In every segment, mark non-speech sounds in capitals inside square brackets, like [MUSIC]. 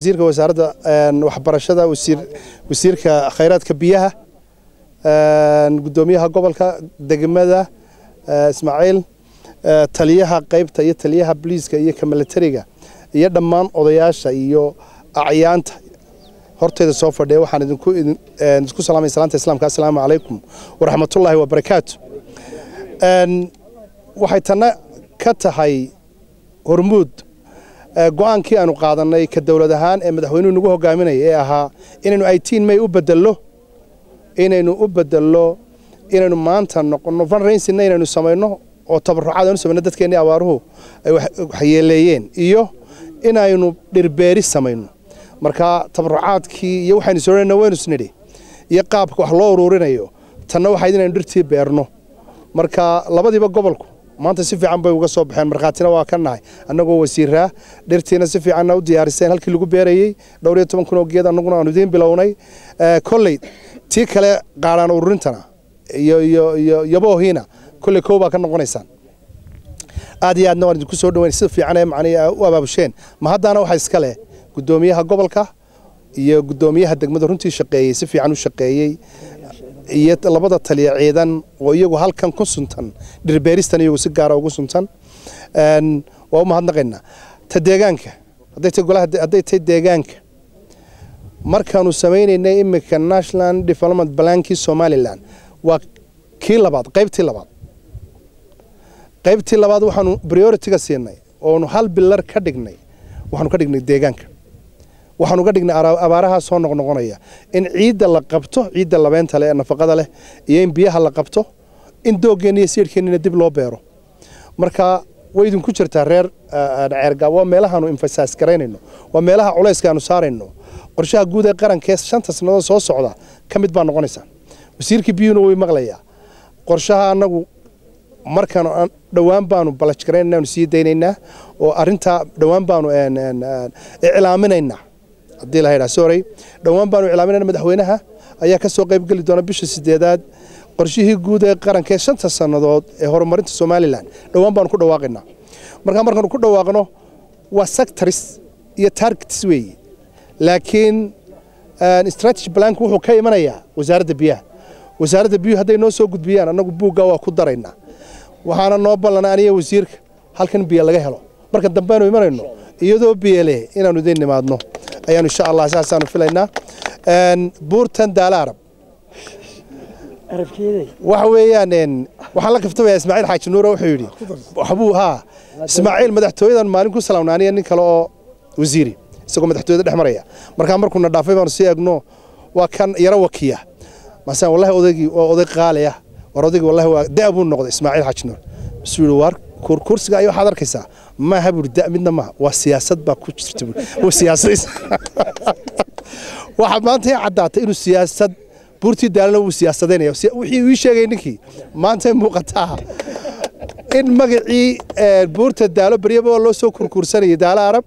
wasiirka wasaaradda waxbarashada wasiirka khayraadka biyaha gudoomiyaha gobolka degmada ismaaciil taliyaha qaybta iyo taliyaha boliiska iyo ka milatariga iyo dhammaan odayaasha iyo acyaanta. Horteeda soo fadhiya waxaan idinku salaamay salaanta islaamka. Assalaamu calaykum waraxmatullaahi wabarakaatu. Waxay tanna ka tahay hormuud go'aankii aanu qaadanay ka dowlad ahaan ee madaxweynuhu nagu hogaaminaya ee ahaa inaynu itiin may u bedello inaynu u bedello inaynu maanta noqonno fundraisingna inaynu samayno oo tabarucaad aynu samayno dadkeennii abaaruhu ay waxyeeleeyeen iyo inaynu dhirbeeri samayno. Marka tabarucaadkii iyo waxaynu soonayna waynu isnidhi iyo qaabka wax loo uruurinayo tanna waxayd inaynu dhirtii beerno. Marka labadiiba gobolku maanta si fiican bay uga soo baxeen. Markhaatina waa ka nahay. Annagoo wasiiraa dhirtiina si fiicanna u diyaariseen halkii lagu beerayey dhowr iyo toban kun oo geed annaguna aanu idiin bilownay. Kolley tii kale qaadhaan ururintana iyo iyo iyo yaboohiina kolley kow baa ka noqonaysaan. Aad iyo aadna waan idinku soo dhaweyn. Sida fiican ee macnii u abaabusheen ma haddaana waxaa iska leh? Guddoomiyaha gobolka iyo guddoomiyaha degmada runtii shaqeeyey si fiican u shaqeeyey iyo labada taliya ciidan oo iyagu halkan ku suntan dhirbeeristan iyagu si gaara ugu suntan. Waa u mahadnaqaynaa ta deegaanka hadday tahay deegaanka. Markaanu samaynaynay imika national development plankii somaliland waa kii labaad qaybtii labaad. Qaybtii labaad waxaanu priority-ga siinay oonu hal bilar ka dhignay waxaanu ka dhignay deegaanka waxaanu ka dhignay abaaraha soo noqnoqonaya in ciidda la qabto ciidda labeenta leh ee nafaqada leh iyo in biyaha la qabto in dooggeena iyo siidhkeennina dib loo beero. Marka way idinku jirtaa reer ceergaab waa meelahaanu emfasaas garaynayno waa meelaha culayska aanu qorshaha guud ee qarankee shanta sannadood soo socda ka mid baa noqonaysaa wasiirkii biyuuna way maqlayaa. Qorshaha annagu markaan dhowaan baanu balaj garaynaanu sii daynaynaa oo arrintaa dhowaan baanu iclaaminaynaa haddii la yidhaha sorry. Dhowaan baanu iclaaminayna madaxweynaha. Ayaa ka soo qaybgeli doona bisha sideedaad qorshihii guud ee qarankee shanta sannadood ee horumarinta somalilan. Dhowaan baanu ku dhawaaqaynaa. Markaa markaanu ku dhawaaqno waa sectors iyo targets weeye laakiin strategy plank wuxuu ka imanayaa wasaaradda biyaha. Wasaaradda biyuhu hadday noo soo gudbiyaan annagu buugga waa ku daraynaa. Waxaana noo ballana aniga wasiirka halkan biyo laga helo. Marka dambe aynu imanayno iyadoo biyo leh inaanu idiin nimaadno ayaanu insha allah saasaanu filaynaa. Buurtan daala arab. Waxa weeyaan waxaan la kaftamaya ismaaciil xaaji nuura wuxuu yidhi waxbuu haa ismaaciil madaxtooyadan maalin ku salaamna aniga nin kale oo wasiiri isagoo madaxtooyada dhex maraya. Markaa markuuna dhaafay baanu sii egno waa kan yaro wakiya. Masaan wallahi odaygii waa oday qaali ah war odaygii wallahi waa da' buu noqday ismaaciil xaaji nuur. Masuu yidhi waar kursiga ayo waxaad arkaysaa. Maaha buuri da' midna maaha waa siyaasad baa ku jirta waa siyaasadaysa [LAUGHS] waxaa maanta ii caddaatay inuu siyaasad buurtii daalana wuu siyaasadeynaya. Wixii ii sheegay ninkii maanta muuqataa in magacii buurta daalo beryaba oo loo soo kurkursanayay daalo arab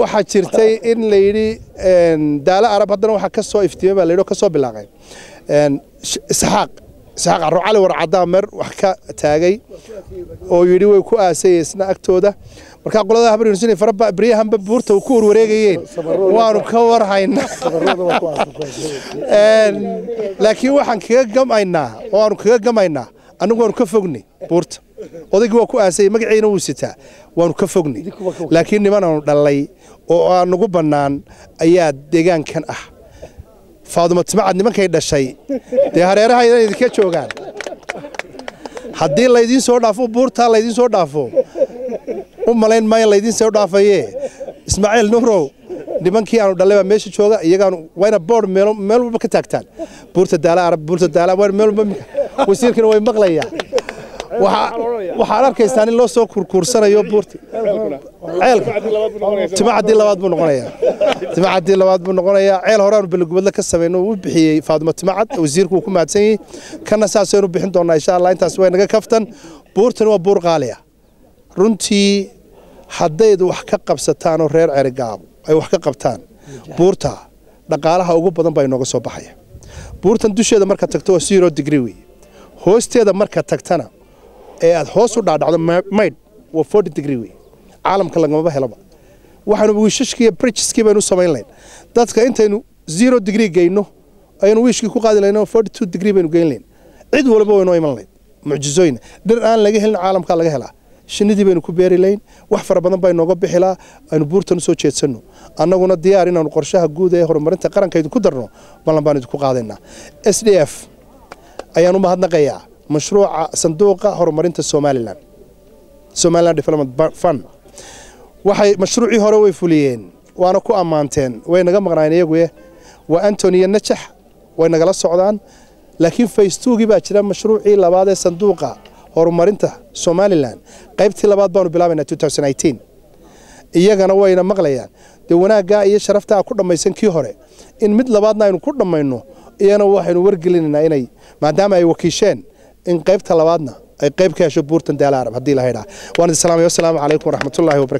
waxaa jirtay in la yidhi daalo arab haddana waxaa ka soo iftiimay baa la yidhi oo ka soo bilaaqay. Isxaaq isxaaq carro cali warcadaa meer wax ka taagay oo yidhi way ku aasayeen isna agtooda. Markaa qolada habar yunusina faraba beryahanba buurta ku warwareegayeen waanu ka warhaynaa laakiin waxaan kaga gamaynaa oo aanu kaga gamaynaa. Annagu waanu ka fognay buurta. Odaygii waa ku aasayay magaciina wuu sitaa. Waanu ka fognay. Laakiin niman aanu dhallay oo aanugu bannaan ayaa deegaankan ah faadumo timacad nimankay dhashay? Dee hareeraha idan idinka joogaan? Haddii laydiin soo dhaafo buurtaa laydiin soo dhaafo. U malayn maayo laydiin soo dhaafaye ismaaciil nuurow nimankii aanu dhallay baa meesha jooga iyagaanu wayna boord meel walba ka taagtaan. Buurta daala arab buurta daala waa meel walba wasiirkina way maqlayaa. Waxaad arkaysaa in loo soo kurkuursanayo buurta ceelka. Timacadii labaad buu noqonayaa timacadii labaad buu noqonayaa ceel horeaanu beligubadle ka samayno uu bixiyey faadumo timacad wasiirku wuu ku mahadsan yahay kana saasaynu bixin doonaa insha allah intaas way naga kaftan. Buurtani waa buur qaali ah. Runtii haddayd wax ka qabsataan oo reer cerigaabo ay wax ka qabtaan buurta dhaqaalaha ugu badan baa inooga soo baxaya. Buurtan dusheeda marka tagto waa zero degree wey hoosteeda marka tagtana ee aad hoos u dhaadhacdo maydh waa forty degree wey caalamka lagamaba helaba waxaanu wiishashkii iyo bridgeskii baynu samayn layn dadka intaynu zero degree geyno aynu wiishkii ku qaadi layn forty two degree baynu geyn layn. Cid walba waynoo iman layn. Mucjizooyin dhir aan laga helin caalamkaa laga helaa. Shinidii baynu ku beeri layn. Wax fara badan baa inooga bixilaa aynu buurtan u soo jeedsanno. Annaguna diyaar inaanu qorshaha guud ee horumarinta qaranka idinku darno ballan baan idinku qaadaynaa s d f ayaan u mahadnaqayaa mashruuca sanduuqa horumarinta somalilan. Somaliland development fund waxay mashruucii hore way fuliyeen waana ku ammaanteen way naga maqnaayeen iyaguye waa antony iyo najax way nagala socdaan laakiin faystugii baa jira mashruucii labaad ee sanduuqa horumarinta somalilan qaybtii labaad baanu bilaabaynaa iyagana wayna maqlayaan. Dee wanaaggaa iyo sharaftaa ku dhammaysan kii hore. In mid labaadna aynu ku dhammayno iyana waxaynu wargelinaynaa inay maadaama ay wakiisheen in qaybta labaadna ay qayb ka hesho buurtan daala haddii la haydhaa waan idin salaamaya wassalaamu calaykum waraxmatullaahi wabarakatu